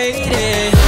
Waiting